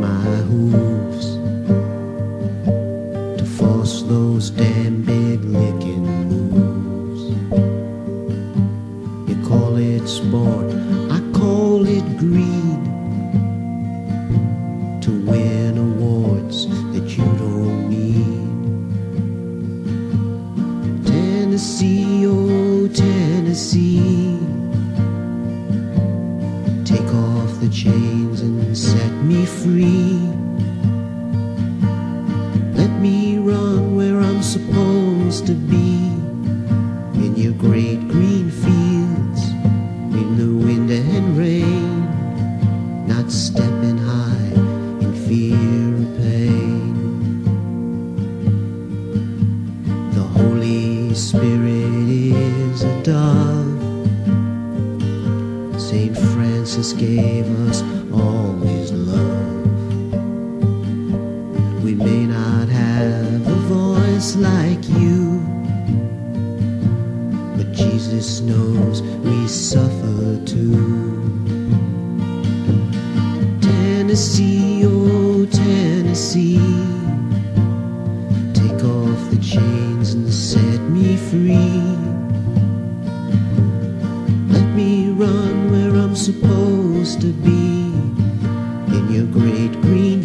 my hooves to force those damn big licking moves. You call it sport, I call it greed to win awards that you don't need. Tennessee, oh Tennessee. The chains and set me free. Let me run where I'm supposed to be. In your great green fields, in the wind and rain. Not stepping high in fear of pain. The Holy Spirit is a dove. Saint Francis gave us all his love. We may not have a voice like you, but Jesus knows we suffer too. Tennessee, oh Tennessee, supposed to be. In your great green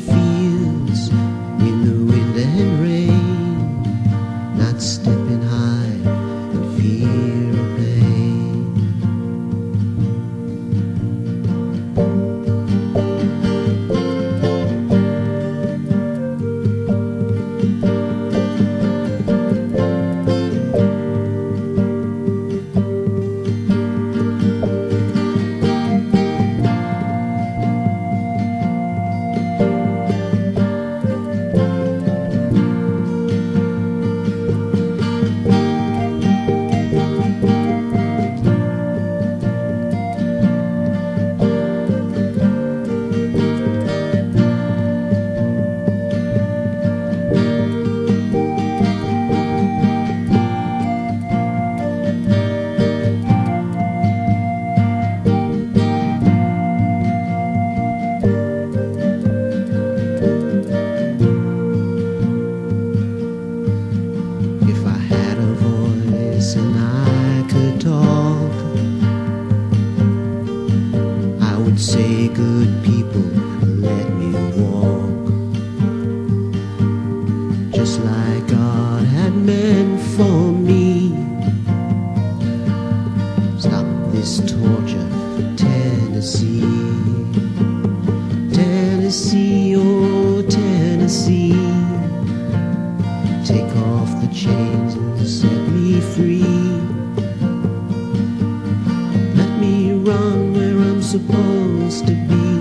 Would say, Good people, let me walk. Just like God had meant for me. Stop this torture Tennessee. Tennessee, oh Tennessee. Supposed to be.